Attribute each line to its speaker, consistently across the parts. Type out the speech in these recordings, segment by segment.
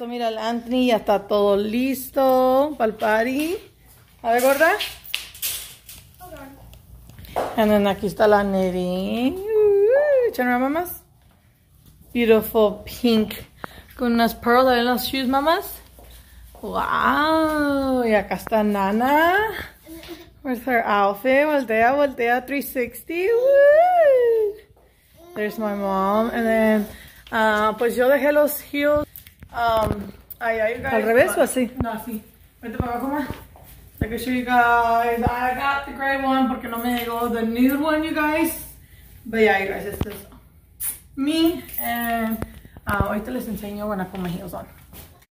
Speaker 1: guys, so mira, el Anthony ya está todo listo para el party. A ver, gorda. And then aquí está la Neri. Turn around, mamas. Beautiful pink. Con unas pearls en los shoes, mamas. Wow. Y acá está Nana. With her outfit. Voltea, voltea 360. Woo. There's my mom. And then, uh, pues yo dejé los heels. Um, ahí, ahí, guys.
Speaker 2: ¿Al revés o así?
Speaker 1: No, así. Vete para abajo más. I can show you guys. I got the gray one porque no me llegó the nude one, you guys. But yeah, you guys, this is me. And uh, ahorita les enseño when I put my heels on.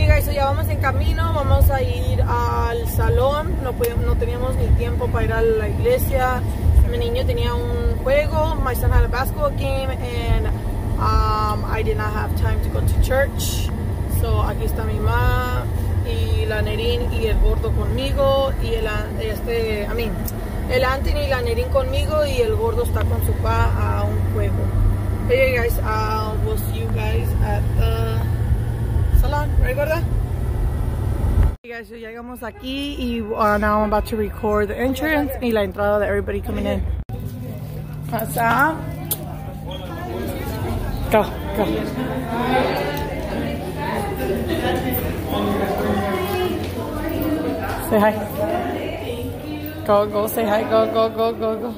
Speaker 1: Okay, guys, so ya vamos en camino. Vamos a ir al salón. No, no teníamos ni tiempo para ir a la iglesia. Mi niño tenía un juego. My son had a basketball game. And um, I did not have time to go to church. So aquí está mi mamá y la Nerín y el gordo conmigo y el este, I mean, el Anthony y la Nerín conmigo y el gordo está con su pa a un juego. Hey guys, uh, we'll see you guys at the salon, right gorda? Hey guys, so llegamos aquí y uh, now I'm about to record the entrance y la entrada de everybody coming in. What's up? Go, go. Say hi. Go, go, say hi. Go, go, go, go, go.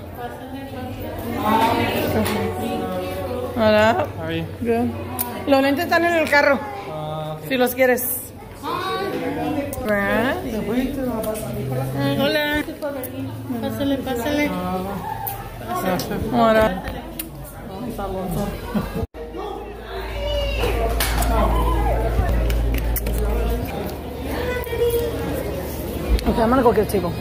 Speaker 1: Hola.
Speaker 3: How are you?
Speaker 1: Good. Los lentes están en el carro. Si los quieres. ¿Verdad? Hola.
Speaker 2: Pásale, pásale.
Speaker 1: Hola. Okay, I'm gonna go get a table.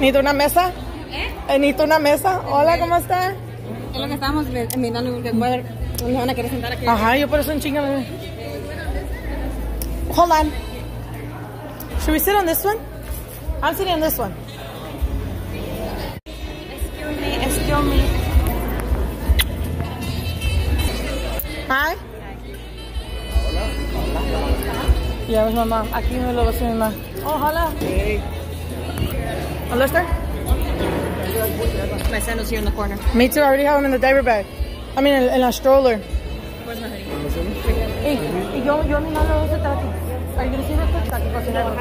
Speaker 1: ¿Necesito una mesa? ¿Eh? ¿Necesito una mesa? Hola, ¿cómo está?
Speaker 2: Es lo que estábamos mirando que nos van a querer sentar aquí.
Speaker 1: Ajá, yo por eso en chinga. Hold on. Should we sit on this one? I'm sitting on this one. Ya ves mamá, aquí me lo va a mamá. Oh, hola. Hola, Esther.
Speaker 2: My is here in the corner.
Speaker 1: Me too, I already have him in the diaper bag. I mean, en, en la stroller.
Speaker 2: Where's my hoodie?
Speaker 1: Ey, y yo, yo a mi a aquí. Are you gonna aquí cocinando.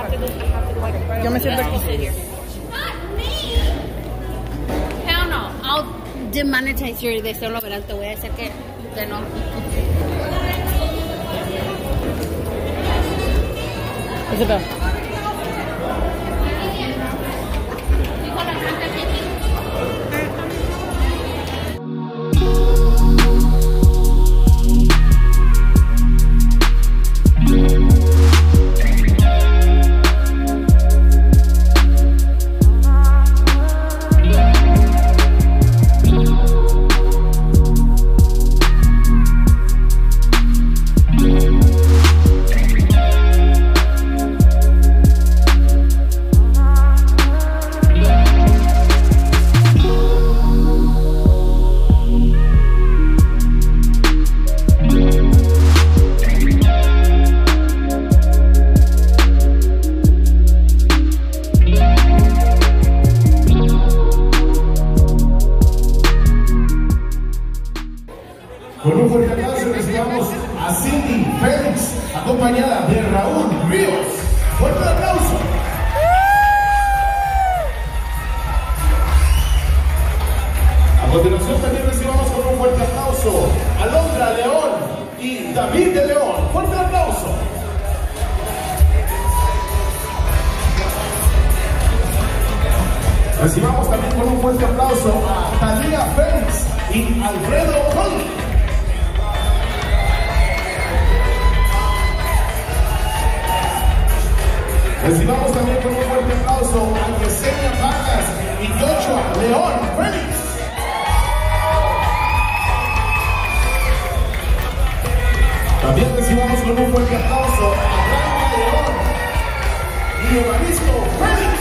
Speaker 1: Yo me siento aquí.
Speaker 2: Hell no. I'll demonetize your de solo verás. Te voy a decir que, que no.
Speaker 4: Elizabeth. Aplauso a Talía Félix y Alfredo Collins. Recibamos también con un fuerte aplauso a Yesenia Vargas y Joshua León Félix. También recibamos con un fuerte aplauso a Blanca León y Evaristo Félix.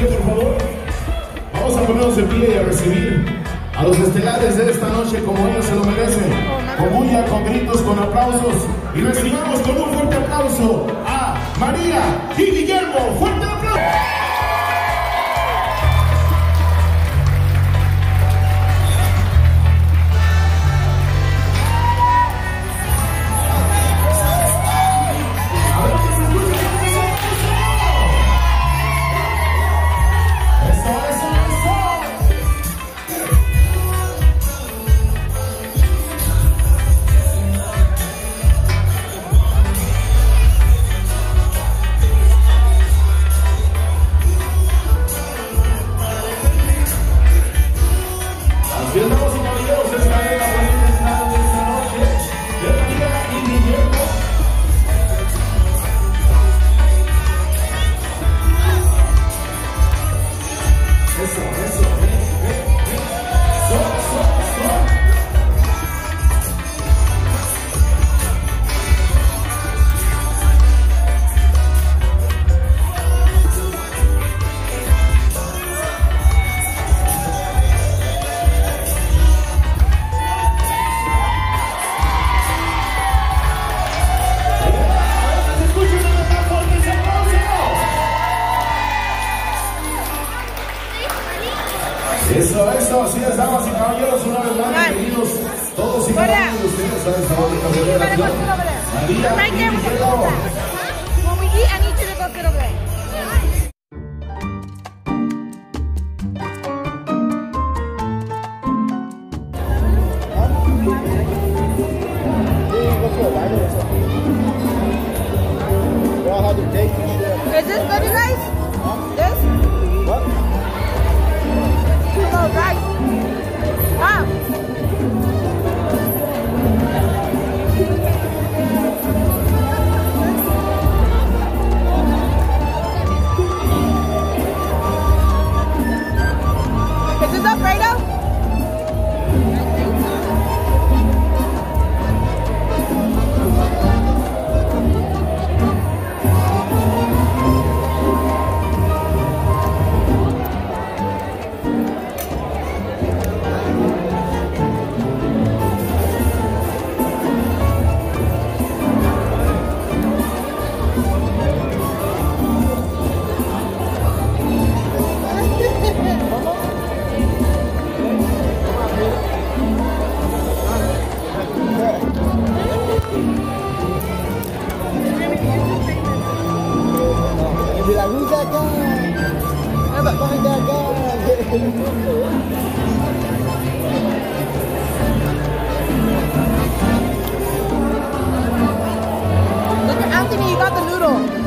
Speaker 4: por favor. Vamos a ponernos en pie y a recibir a los estelares de esta noche como ellos se lo merecen. Con bulla, con gritos, con aplausos. Y recibamos con un fuerte aplauso a María y Guillermo. ¡Fuerte
Speaker 2: Look at Anthony, you got the noodle.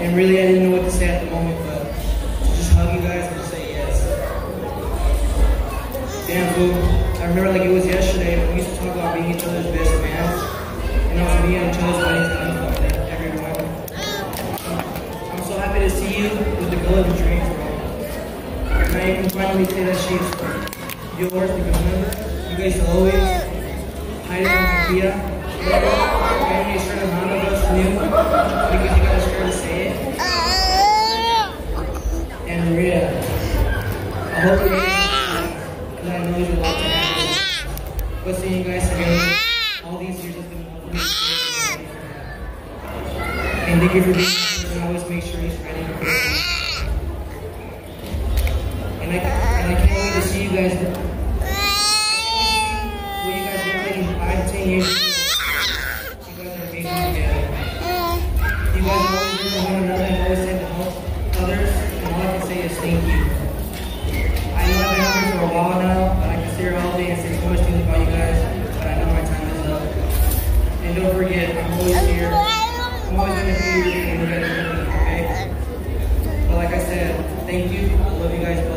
Speaker 5: And really, I didn't know what to say at the moment, but just hug you guys and say yes. Damn, fool. I remember like it was yesterday we used to talk about being each other's best man. And I was being each other's and stuff like everyone. I'm so happy to see you with the girl of your dreams, bro. Now you can finally say that she's yours because remember, you guys always hide it from Ikea. And make sure knew because you guys scared to say it. And Maria, I hope you're because I know you love to But seeing you guys together all these years has been lovely. And thank you for being here and always make sure he's ready. And I, and I can't wait to see you guys. What you guys look like in five, ten years. You guys are amazing together. You guys are always there for one another and always tend to help others. And all I can say is thank you. I know I've been here for a while now, but I can sit here all day and say so much things about you guys. But I know my time is up. And don't forget, I'm always here. I'm always gonna be here and look at everything, okay? But like I said, thank you. I love you guys both.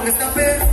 Speaker 4: Algo que está perdiendo